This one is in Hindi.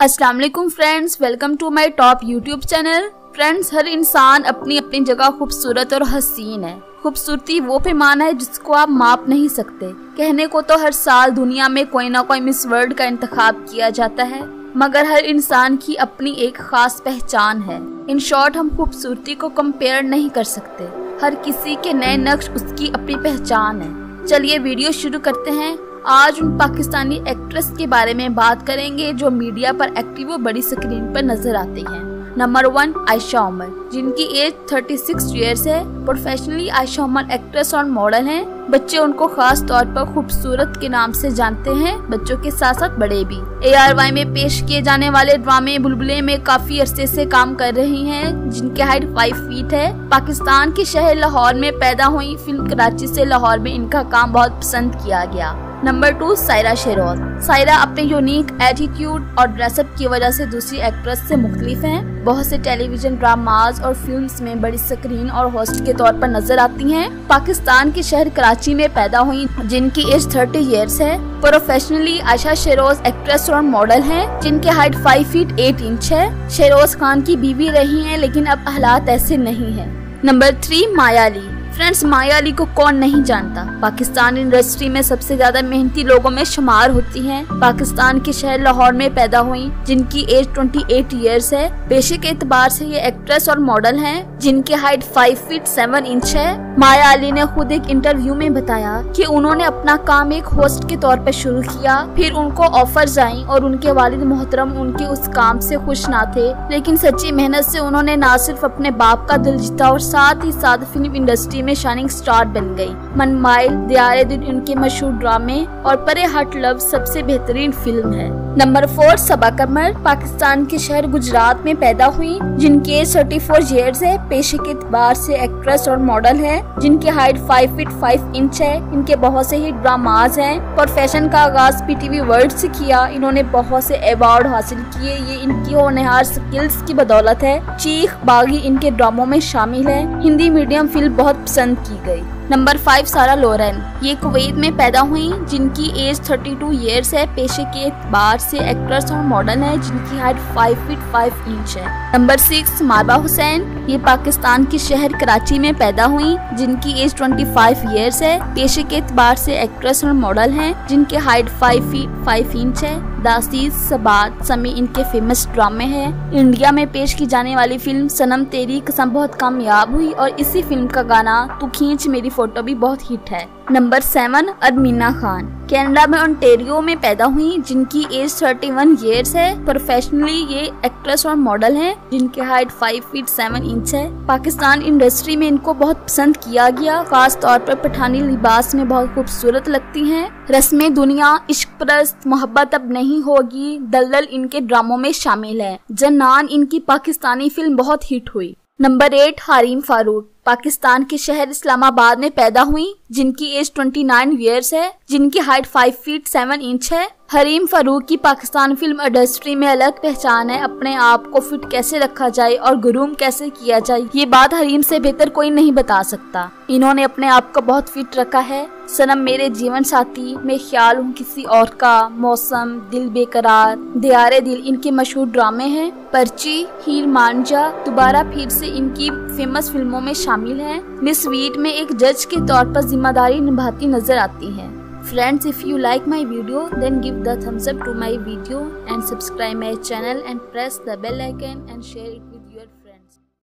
अस्सलाम वालेकुम friends welcome to my top YouTube channel friends हर इंसान अपनी अपनी जगह खूबसूरत और हसीन है। खूबसूरती वो पैमाना है जिसको आप माप नहीं सकते। कहने को तो हर साल दुनिया में कोई ना कोई मिस वर्ल्ड का इंतखाब किया जाता है, मगर हर इंसान की अपनी एक खास पहचान है। इन शॉर्ट हम खूबसूरती को कंपेयर नहीं कर सकते। हर किसी के नए नक्श उसकी अपनी पहचान है। चलिए वीडियो शुरू करते हैं। आज उन पाकिस्तानी एक्ट्रेस के बारे में बात करेंगे जो मीडिया पर एक्टिव और बड़ी स्क्रीन पर नज़र आती हैं। नंबर वन आयशा उमर जिनकी एज 36 इयर्स है। प्रोफेशनली आयशा एक्ट्रेस और मॉडल हैं। बच्चे उनको खास तौर पर खूबसूरत के नाम से जानते हैं, बच्चों के साथ साथ बड़े भी। ए आर वाई में पेश किए जाने वाले ड्रामे बुलबुले में काफ़ी अरसे से काम कर रही हैं, जिनकी हाइट फाइव फीट है। पाकिस्तान के शहर लाहौर में पैदा हुई फ़िल्म कराची से लाहौर में इनका काम बहुत पसंद किया गया। नंबर टू सायरा शेरोज सायरा अपने यूनिक एटीट्यूड और ड्रेसअप की वजह से दूसरी एक्ट्रेस से मुख्तलिफ़ हैं। बहुत से टेलीविज़न ड्रामाज और फिल्म्स में बड़ी स्क्रीन और होस्ट के तौर पर नज़र आती हैं। पाकिस्तान के शहर कराची में पैदा हुई जिनकी एज 30 इयर्स है। प्रोफेशनली आशा शेरोज एक्ट्रेस और मॉडल हैं, जिनकी हाइट 5 फीट 8 इंच है। शेरोज खान की बीवी रही हैं, लेकिन अब हालात ऐसे नहीं है। Number three Maya Ali. Friends Maya Ali को कौन नहीं जानता? पाकिस्तान इंडस्ट्री में सबसे ज़्यादा मेहनती लोगों में शुमार होती हैं। पाकिस्तान के शहर लाहौर में पैदा हुई जिनकी एज 28 इयर्स है। पेशे के एतबार से ये एक्ट्रेस और मॉडल हैं, जिनकी हाइट 5 फीट 7 इंच है। माया अली ने खुद एक इंटरव्यू में बताया कि उन्होंने अपना काम एक होस्ट के तौर पर शुरू किया, फिर उनको ऑफर्स आई और उनके वालिद मोहतरम उनके उस काम से खुश ना थे। लेकिन सच्ची मेहनत से उन्होंने न सिर्फ़ अपने बाप का दिल जीता और साथ ही साथ फ़िल्म इंडस्ट्री में शाइनिंग स्टार बन गई। मन माइल दिन उनके मशहूर ड्रामे और परे हट लव सबसे बेहतरीन फ़िल्म है। नंबर फोर, सबा कमर, पाकिस्तान के शहर गुजरात में पैदा हुई, जिनकी एज थर्टी फोर ईयर्स है। पेशे के एतबार से एक्ट्रेस और मॉडल है, जिनकी height five feet five inch है। इनके बहुत से ही ड्रामाज हैं। प्रोफेशन का आगाज़ पीटीवी वर्ल्ड से किया। इन्होंने बहुत से अवार्ड हासिल किए। ये इनकी होनहार स्किल्स की बदौलत है। चीख बागी इनके ड्रामों में शामिल है। हिंदी मीडियम फ़िल्म बहुत पसंद की गई। Number five Sara Loren. ये कुवैत में पैदा हुई, जिनकी एज 32 इयर्स है। पेशे के एतबार से एक्ट्रेस और मॉडल है, जिनकी हाइट 5 फीट 5 इंच है। Number six Mawra Hocane. ये पाकिस्तान के शहर कराची में पैदा हुई, जिनकी एज 25 इयर्स है। पेशे के एतबार से एक्ट्रेस और मॉडल है, जिनकी हाइट 5 फीट 5 इंच है। दासीज सबात समी इनके फ़ेमस ड्रामे हैं। इंडिया में पेश की जाने वाली फ़िल्म सनम तेरी कसम बहुत कामयाब हुई और इसी फ़िल्म का गाना तू खींच मेरी फ़ोटो भी बहुत हिट है। Number seven Adameena Khan. Canada में ओंटेरियो में पैदा हुई, जिनकी एज 31 इयर्स है। प्रोफेशनली ये एक्ट्रेस और मॉडल हैं, जिनकी हाइट 5 फीट 7 इंच है। पाकिस्तान इंडस्ट्री में इनको बहुत पसंद किया गया। खास तौर पर पठानी लिबास में बहुत खूबसूरत लगती हैं। रस्में दुनिया इश्क परस्त मोहब्बत अब नहीं होगी। दलदल इनके ड्रामों में शामिल है। जनान इनकी पाकिस्तानी फ़िल्म बहुत हिट हुई। Number eight Harim Farooq. Pakistan के शहर इस्लामाबाद में पैदा हुई, जिनकी एज 29 इयर्स है, जिनकी हाइट 5 फीट 7 इंच है। हरीम फारूक की पाकिस्तान फ़िल्म इंडस्ट्री में अलग पहचान है, अपने आप को फिट कैसे रखा जाए और गुरूम कैसे किया जाए, ये बात हरीम से बेहतर कोई नहीं बता सकता। इन्होंने अपने आप को बहुत फिट रखा है। सनम, मेरे जीवन साथी, में ख्याल हूँ किसी और का। मौसम, दिल बेकरार, दियारे दिल, इनके मशहूर ड्रामे हैं। पर्ची हीर मांझा, दोबारा फिर से इनकी फ़ेमस फ़िल्मों में शामिल शामिल हैं। मिस वीट में एक जज के तौर पर ज़िम्मेदारी निभाती नज़र आती हैं। Friends if you like my video then give the thumbs up to my video and subscribe my channel and press the bell icon and share it